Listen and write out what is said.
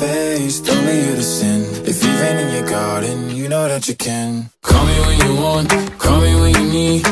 face. Don't me you to sin. If you've in your garden You know that you can. Call me when you want Call me when you need.